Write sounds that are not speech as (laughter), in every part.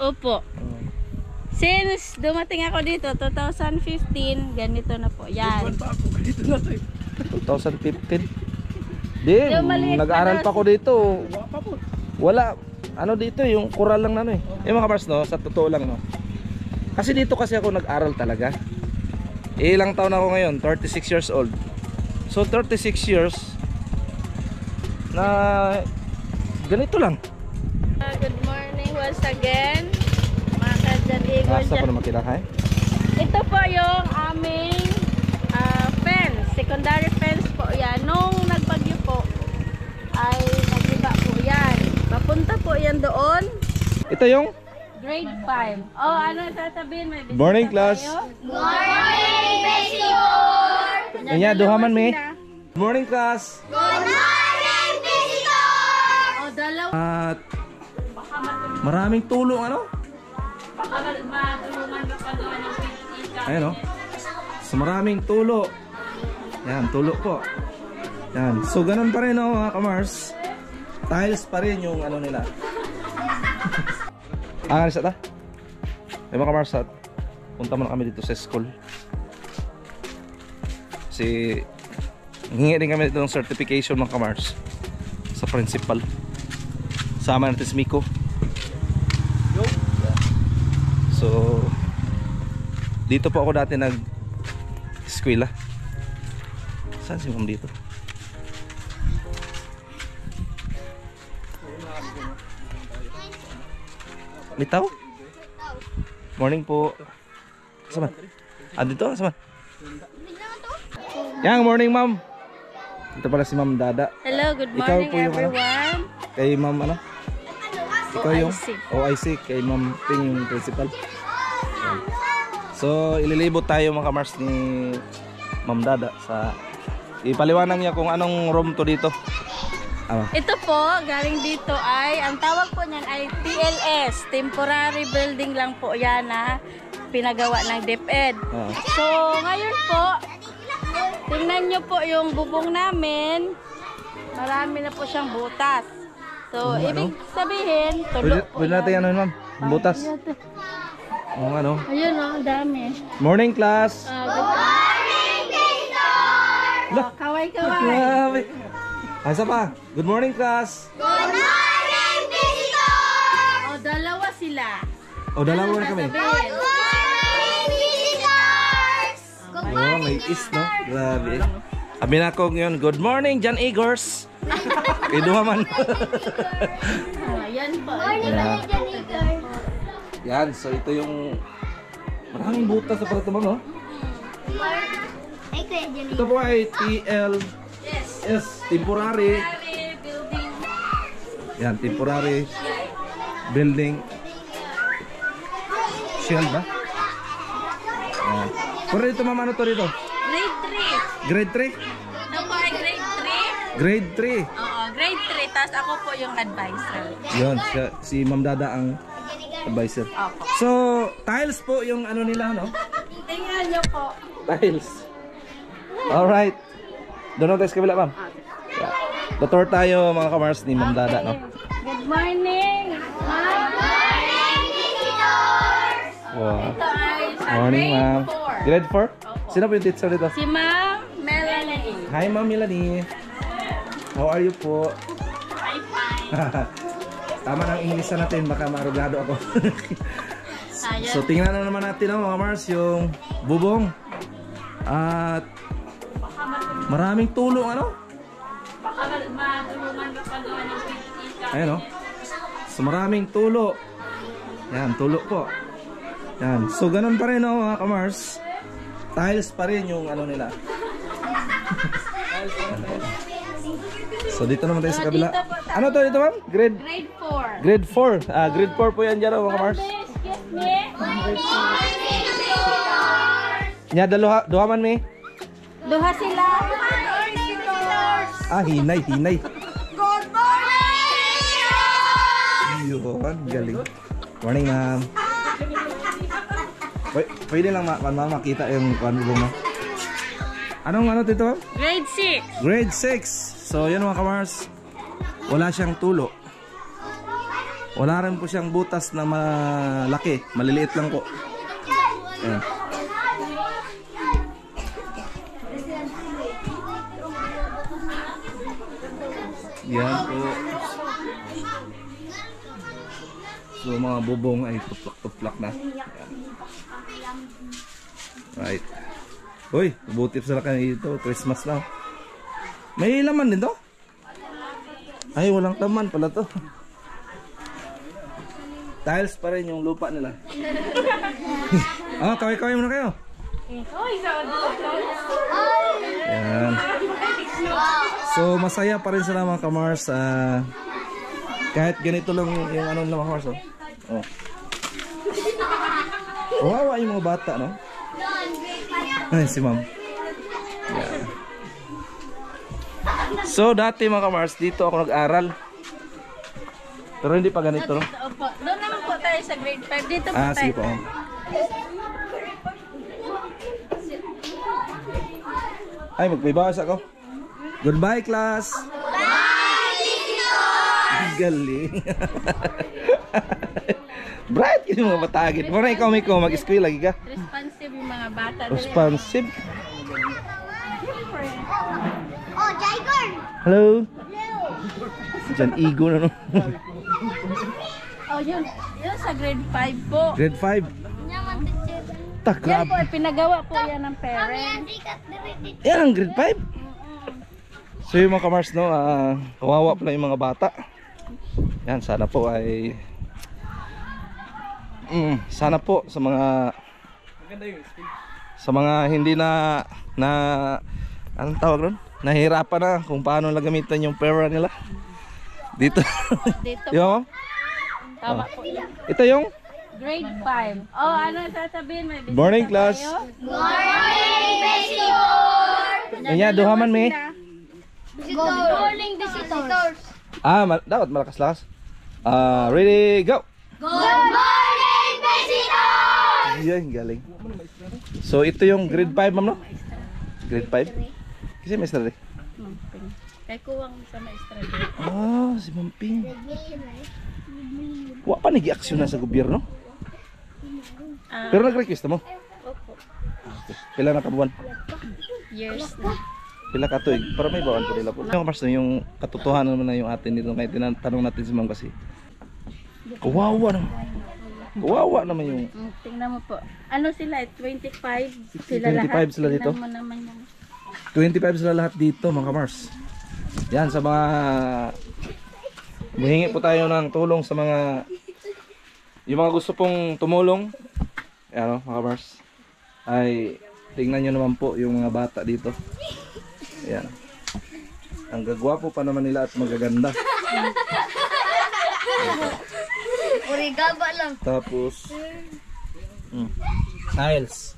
Opo. Since dumating ako dito, 2015, ganito na po. Yan. Buwan pa ako, ganito na to eh. 2015. (laughs) Di, Yung maliit nag-aaral na pa ako dito. Wala pa po. Wala, ano dito, yung kural lang na ano eh. Yung mga Mars, no, sa totoo lang, no. Kasi dito kasi ako nag-aral talaga. Eh, ilang taon ako ngayon? 36 years old. So, 36 years na ganito lang. Uh, good once again. Mga kadyan Igor Asa ko naman kinahay? Ito po yung aming ah, fence. Secondary fence po yan. Nung nagbagyo po, ay nagiba po yan. Papunta po yan doon. Ito yung Grade 5. Oh, ano sasabihin? May bisita Morning, class. tayo? Kanya, duhaman me. sila. Good morning maraming tulong ano? Ayan oh. So maraming tulo. Yan, tulo po. Yan. So ganun pa rin oh mga kamars. Tiles pa rin yung ano nila. (laughs) ah, alis ata. May mga kamars at punta muna kami dito sa school. Kasi hingi din kami dito ng certification mga kamars sa principal. Sama natin si Miko. So, dito po ako dati nag eskwela. Saan si ma'am dito? Litaw? Morning po. Saman? Ah, dito? Saman? Yang morning ma'am. Ito pala si ma'am Dada. Hello, good Ikaw morning po yung ano? everyone. Kay ma'am ano? Ikaw yung OIC. OIC kay ma'am Ping yung principal. So ililibot tayo mga kamars ni Ma'am Dada sa ipaliwanag niya kung anong room to dito. Ah, Ito po, galing dito ay, ang tawag po niyan ay TLS, Temporary Building lang po yan na pinagawa ng DepEd. ah. So, ngayon po, tingnan nyo po yung bubong namin. Marami na po siyang butas. So, Ano, ibig sabihin, tulo Pwede, po pwede natin yan. ano yun ma'am? Butas. Oo ano. Ayun o, ang dami. Morning class. Uh, good morning, Lah. Kaway-kaway. Grabe. Ah, isa pa. Good morning class. O, dalawa sila. O dalawa na kami. Sabihin. Oh, may is no. Grabe. Sabi na ko ngayon, good morning Jan Igors. (laughs) Kay duha man. Ah, yan po. Yan. Yan, so ito yung maraming butas sa pala ito no? Ito po ay TLS temporary. building. Yan, temporary building. Shell ba? Yan. Pero dito mama ano to dito? Grade 3. Grade 3? Ito po ay grade 3. Grade 3. Oo, grade 3. Tapos ako po yung advisor. Yun, siya, si Ma'am Dada ang advisor. Opo. So, tiles po yung ano nila, no? Tingnan nyo po. Tiles. Alright. Doon tayo sa kabila, ma'am. Yeah. Tutor tayo mga kamars ni Ma'am Dada, no? Good morning. Good morning, visitors. Wow. Morning, ma'am. grade 4. Grade 4? Sino po yung teacher dito? Si Ma'am Melanie. Hi, Ma'am Melanie. How are you po? I'm fine. (laughs) Tama ng English na natin, baka maarugado ako. (laughs) So, tingnan na naman natin, no, mga Mars, yung bubong. At maraming tulong, ano? Baka matulungan ka pa doon ng. Ayan, oh. So, maraming tulo. Yan, tulo po. Yan. So, ganun pa rin, oh, mga kamars. Tiles pa rin yung ano nila. (laughs) so, dito naman tayo sa kabila. Ano to dito, ma'am? Grade Grade 4. Grade 4. Ah, grade 4 po yan dyan, oh, mga kamars. Excuse me. Nya, daluha, duha man, may. Duha sila. Ah, hinay, hinay. Yun, galing. Morning, ma'am. Pwede, pwede lang ma ma makita yung kwan mo. Anong ano dito, ma'am? Grade 6. Grade 6. So, yun mga kamars. Wala siyang tulo. Wala rin po siyang butas na malaki. Maliliit lang po. Ayan. Yan po. So mga bubong ay tuplak-tuplak na. Right. Uy, buti sila kayo dito. Christmas na. May laman din to? Ay, walang laman pala to. Tiles pa rin yung lupa nila. (laughs) ah, kaway-kaway muna kayo. Yan. So, masaya pa rin sila mga kamars. ah, kahit ganito lang yung, yung ano nila mga kamars. Oh. Oh. Wawa yung mga bata, no? Ay, si ma'am. Yan. So, dati mga kamars, dito ako nag-aral. Pero hindi pa ganito, no? Opo. Doon naman po tayo sa grade 5. Dito po Ah, tayo. sige po. Ay, magbibawas ako. Goodbye, class! Bye, Galing. (laughs) Bright yung mga batagit. Muna ikaw, Miko, mag-school lagi ka. Responsive yung mga bata. Responsive. Oh, Jaigor! Hello? Diyan, ego na no. Oh, yun. Yun sa grade 5 po. Grade 5. Nyaman teacher. Tak, Yan po, grabe. pinagawa po yan ng parents. Yan ang grade 5. So yung mga kamars no, ah, kawawa pala yung mga bata. Yan, sana po ay Mm, sana po sa mga sa mga hindi na na anong tawag nun? Nahirapan na kung paano lang gamitan yung pera nila. Dito. Dito (laughs) yung Tama po yan. ito yung Grade 5. Oh, ano sasabihin? May bisita Morning, class. Morning, visitor! Kanya duhaman me. Good morning, visitors! Ah, mal- dapat malakas-lakas. Ah, ready go. Good morning, visitors! Yan, galing. So ito yung grade 5 ma'am no? Grade 5? Kasi may rin. Hmm, ping. Kay kuwang sa maestra. Ah, si Ma'am Ping. Wa pa nag-aksyon na sa gobyerno. Ah, Pero nag-request mo. opo. Pila na kabuan? Years na. Pila ka tuig? Para may bawan po nila po. Yung kapars yung katotohanan naman na yung atin dito. Kaya tinatanong natin si Ma'am kasi. Kawawa naman. Kawawa naman yung Hmm, tingnan mo po. Ano sila? 25 sila 25 lahat. sila dito? Tingnan mo naman yan. 25 sila lahat dito mga kamars. Yan sa mga Humingi po tayo ng tulong sa mga yung mga gusto pong tumulong. Yan o, mga kamars. Ay tingnan nyo naman po yung mga bata dito. Yan. Ang gagwapo pa naman nila at magaganda. Uri gaba lang. Tapos mm, tiles.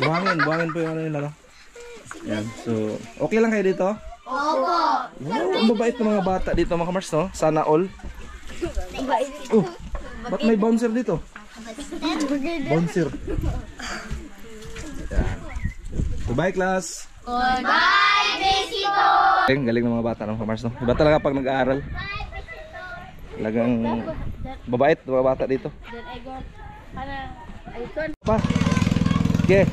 Buhangin, buhangin po yung ano nila no. Yan. So, okay lang kayo dito? Opo! Wow, ang babait ng mga bata dito mga kamars no? Sana all. Oh, ba't may bouncer dito? Bouncer. Yan. Goodbye class. Goodbye, visitor! Galing, galing ng mga bata ng kamars no? Iba talaga pag nag-aaral. Talagang babait ng mga bata dito. Pa. Okay.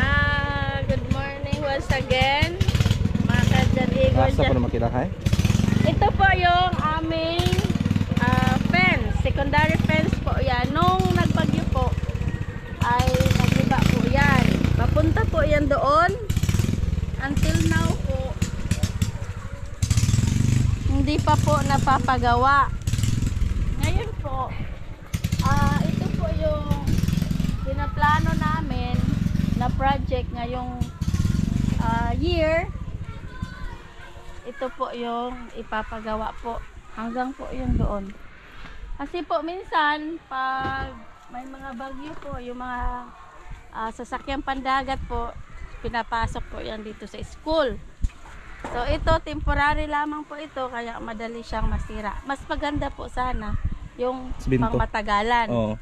Ah, good morning once again. Mga kadyan Igor Nasa dyan. po na. Ito po yung aming ah, fence, secondary fence po yan. Nung nagbagyo po, ay nagiba po yan. Papunta po yan doon. Until now po, hindi pa po napapagawa. Ngayon po, ah ito po yung pinaplano namin na project ngayong ah, year ito po yung ipapagawa po hanggang po yung doon kasi po minsan pag may mga bagyo po yung mga ah, sasakyang pandagat po pinapasok po yan dito sa school so ito temporary lamang po ito kaya madali siyang masira mas maganda po sana yung Siminto. pangmatagalan Oo.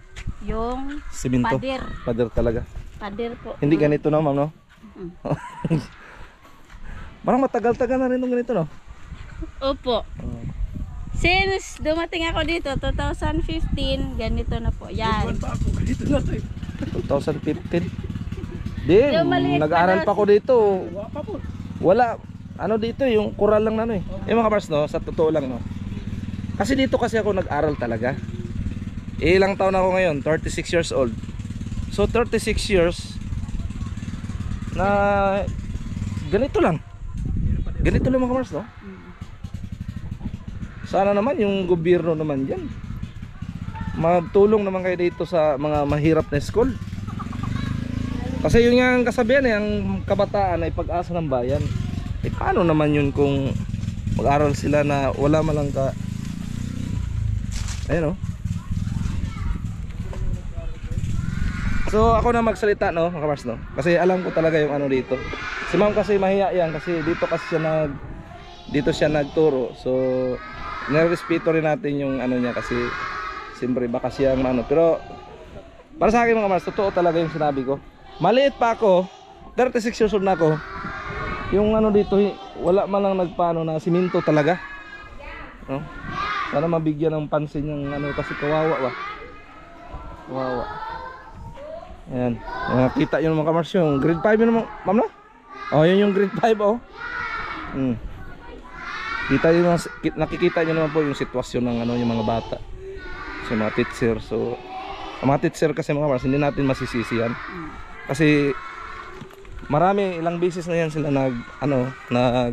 yung Siminto. pader Pader talaga. pader po Hindi ganito no, ma'am no? Mm. (laughs) Parang matagal-tagal na rin itong ganito no? opo Oo. Since dumating ako dito, 2015, ganito na po. Yan. Pa ako, ganito na to eh. 2015. Di, maliit pa nag-aral daw. pa ako dito. Wala pa po. Wala, ano dito, yung kural lang na ano eh. Eh mga Mars, no, sa totoo lang, no. Kasi dito kasi ako nag-aral talaga. Ilang taon ako ngayon? 36 years old. So, 36 years na ganito lang. Ganito lang mga Mars, no? Sana naman yung gobyerno naman dyan. Magtulong naman kayo dito sa mga mahirap na school. Kasi yun nga ang kasabihan eh, ang kabataan ay pag-asa ng bayan. Eh paano naman yun kung mag-aral sila na wala malang ka... Ayun oh. So ako na magsalita no, mga kabars no. Kasi alam ko talaga yung ano dito. Si ma'am kasi mahiya yan kasi dito kasi siya nag dito siya nagturo. So nirespeto rin natin yung ano niya kasi siyempre baka siya ano pero para sa akin mga kabars, totoo talaga yung sinabi ko. Maliit pa ako, 36 years old na ako. Yung ano dito, wala man lang nagpaano na siminto talaga. No? Sana mabigyan ng pansin yung ano kasi kawawa ba. Kawawa. Ayan. Nakita yun mga kamars yung grade 5 yun mga, ma'am no? Oh, yun yung grade 5 oh. Hmm. Kita yun, nakikita nyo naman po yung sitwasyon ng ano yung mga bata. Sa mga teacher. So, ang mga teacher kasi mga kamars, hindi natin masisisi yan. Kasi marami ilang beses na yan sila nag ano nag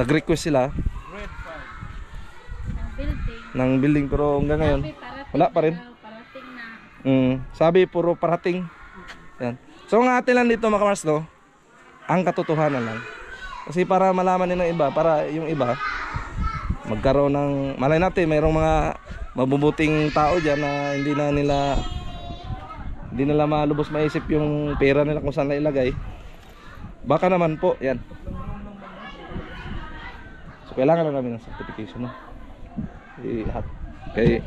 nag-request sila Building. ng building pero hanggang ngayon wala pa rin. Mm, sabi puro parating. Yan. So ang atin lang dito mga kamars no? Ang katotohanan lang. Kasi para malaman din ng iba para yung iba magkaroon ng malay natin mayroong mga mabubuting tao dyan na hindi na nila hindi nila malubos maisip yung pera nila kung saan nailagay. Baka naman po yan. So kailangan na namin ng certification no? I- kay.